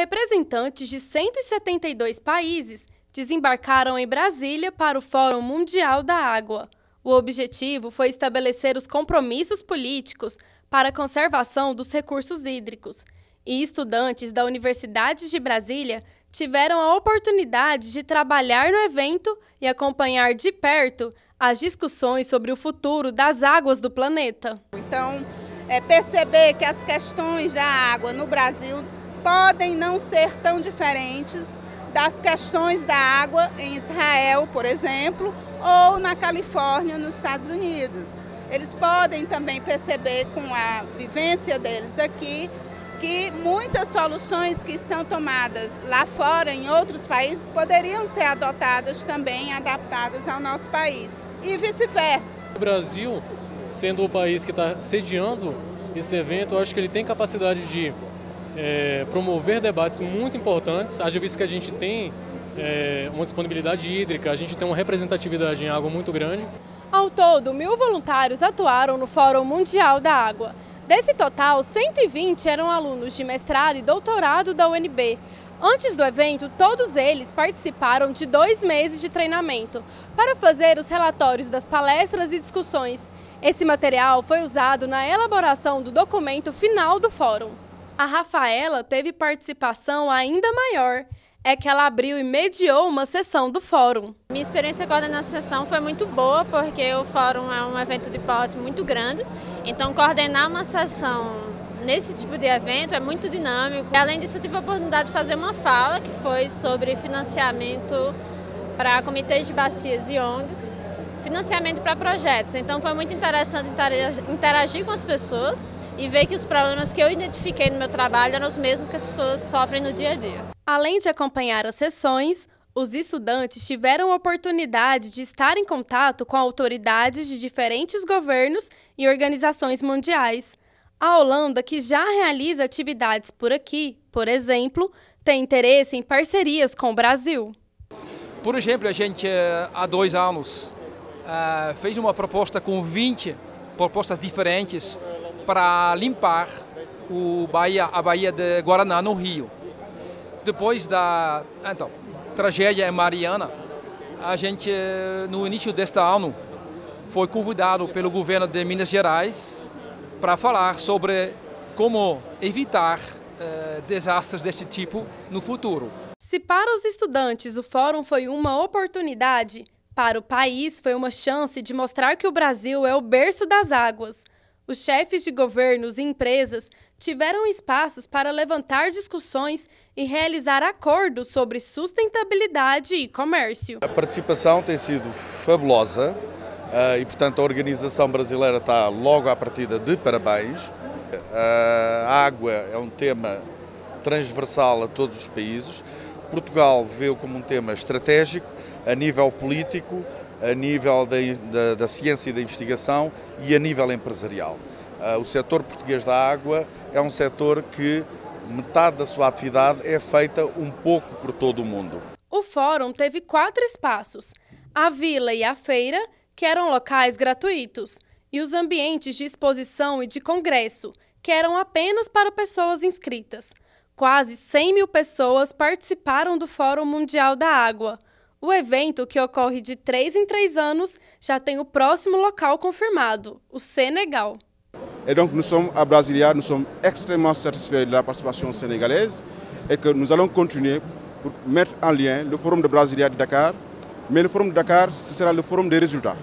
Representantes de 172 países desembarcaram em Brasília para o Fórum Mundial da Água. O objetivo foi estabelecer os compromissos políticos para a conservação dos recursos hídricos. E estudantes da Universidade de Brasília tiveram a oportunidade de trabalhar no evento e acompanhar de perto as discussões sobre o futuro das águas do planeta. Então, é perceber que as questões da água no Brasil podem não ser tão diferentes das questões da água em Israel, por exemplo, ou na Califórnia, nos Estados Unidos. Eles podem também perceber com a vivência deles aqui que muitas soluções que são tomadas lá fora, em outros países, poderiam ser adotadas também, adaptadas ao nosso país. E vice-versa. O Brasil, sendo o país que está sediando esse evento, acho que ele tem capacidade de é, promover debates muito importantes, haja visto que a gente tem é, uma disponibilidade hídrica, a gente tem uma representatividade em água muito grande. Ao todo, mil voluntários atuaram no Fórum Mundial da Água. Desse total, 120 eram alunos de mestrado e doutorado da UNB. Antes do evento, todos eles participaram de dois meses de treinamento para fazer os relatórios das palestras e discussões. Esse material foi usado na elaboração do documento final do fórum. A Rafaela teve participação ainda maior é que ela abriu e mediou uma sessão do fórum. Minha experiência coordenando a sessão foi muito boa, porque o fórum é um evento de porte muito grande, então coordenar uma sessão nesse tipo de evento é muito dinâmico. Além disso, eu tive a oportunidade de fazer uma fala que foi sobre financiamento para comitês de bacias e ONGs, financiamento para projetos. Então foi muito interessante interagir com as pessoas e ver que os problemas que eu identifiquei no meu trabalho eram os mesmos que as pessoas sofrem no dia a dia. Além de acompanhar as sessões, os estudantes tiveram a oportunidade de estar em contato com autoridades de diferentes governos e organizações mundiais. A Holanda, que já realiza atividades por aqui, por exemplo, tem interesse em parcerias com o Brasil. Por exemplo, a gente eh, há dois anos eh, fez uma proposta com 20 propostas diferentes para limpar o Bahia, a Baía de Guaraná no Rio. Depois da então, tragédia em Mariana, a gente, no início deste ano, foi convidado pelo governo de Minas Gerais para falar sobre como evitar eh, desastres deste tipo no futuro. Se para os estudantes o fórum foi uma oportunidade, para o país foi uma chance de mostrar que o Brasil é o berço das águas. Os chefes de governos e empresas tiveram espaços para levantar discussões e realizar acordos sobre sustentabilidade e comércio. A participação tem sido fabulosa eh, e, portanto, a organização brasileira está logo à partida de parabéns. Eh, a água é um tema transversal a todos os países. Portugal vê-o como um tema estratégico a nível político, a nível da, da, da ciência e da investigação e a nível empresarial. Uh, o setor português da água é um setor que metade da sua atividade é feita um pouco por todo o mundo. O fórum teve quatro espaços: a vila e a feira, que eram locais gratuitos, e os ambientes de exposição e de congresso, que eram apenas para pessoas inscritas. Quase 100 mil pessoas participaram do Fórum Mundial da Água. O evento, que ocorre de três em três anos, já tem o próximo local confirmado, o Senegal. Et donc nous sommes à Brasilia, nous sommes extrêmement satisfaits de la participation et que nous allons continuer pour mettre en lien le forum de Brasilia de Dakar. Mais le forum de Dakar, ce sera le forum des résultats.